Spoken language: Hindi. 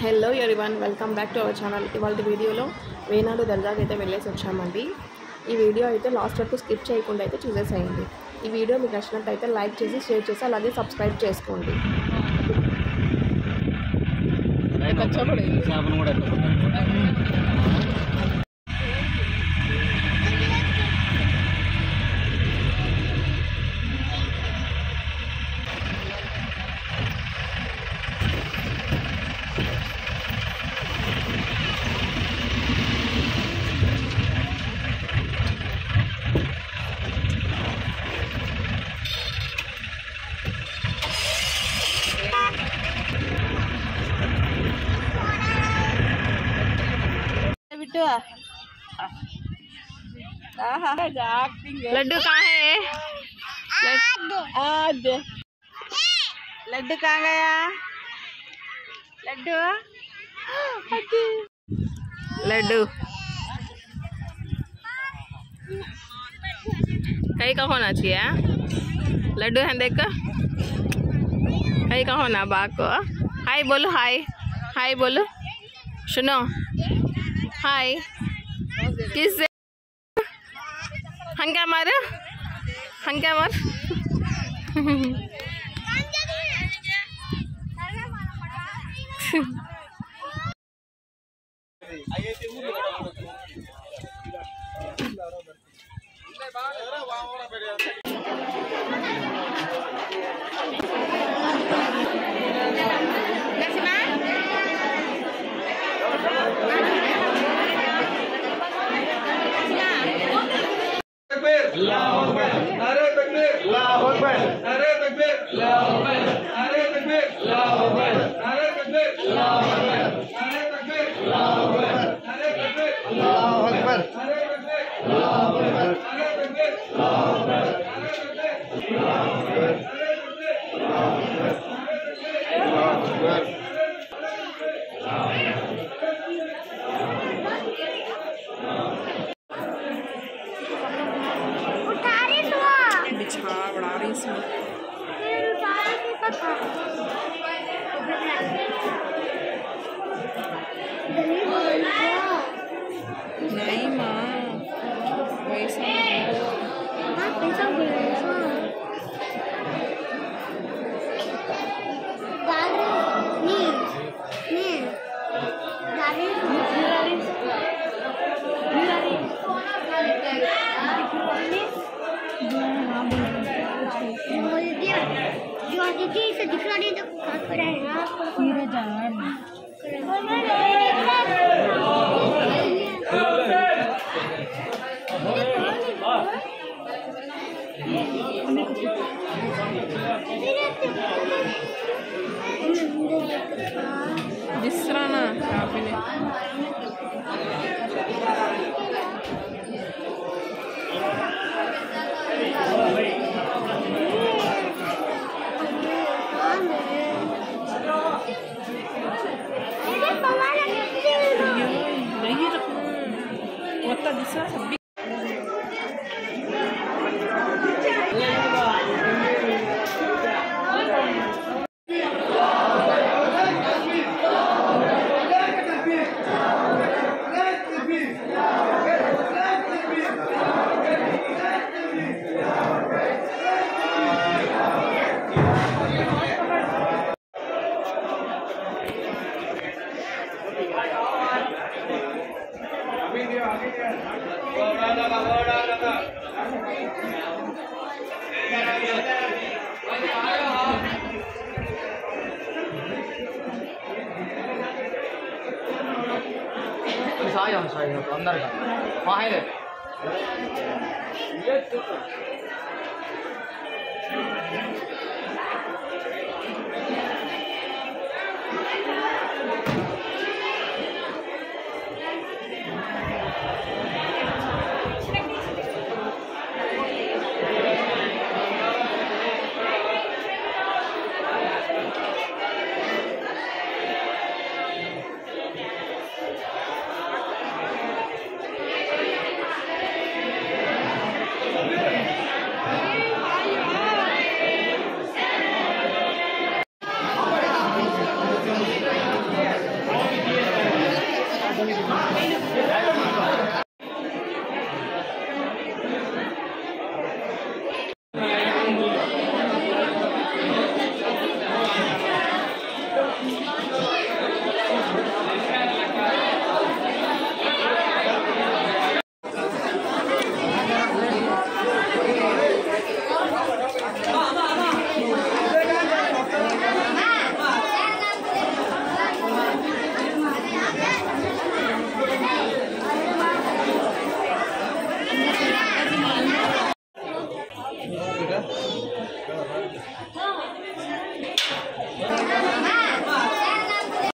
Hello everyone welcome back to our channel ఇవాళ వీడియోలో వేనాడు దర్గాకి అయితే వెళ్ళేసి వచ్చామండి. ఈ వీడియో అయితే లాస్ట్ వరకు స్కిప్ చేయకుండా అయితే చూసేసేయండి. ఈ వీడియో మీకు నచ్చినట్టయితే లైక్ చేసి షేర్ చేసి అలాగే సబ్స్క్రైబ్ చేసుకోండి. కూడా लड्डू लड्डू कहाँ है? लड्डू कहाँ गया? लड्डू। लड्डू। कहीं का होना चाहिए? लड्डू है देख। कहीं का होना बाग को? हाय बोलो, हाय। हाय बोलो। सुनो। हाय किस हंगा मार हंगा मार तकबीर बिछा बड़ा रही इसमें। जो अदिति से दिखा नहीं तो कहाँ खड़ा है मेरा जानवर जिस तरह ना आप भाई हम अंदर का वहाँ है ये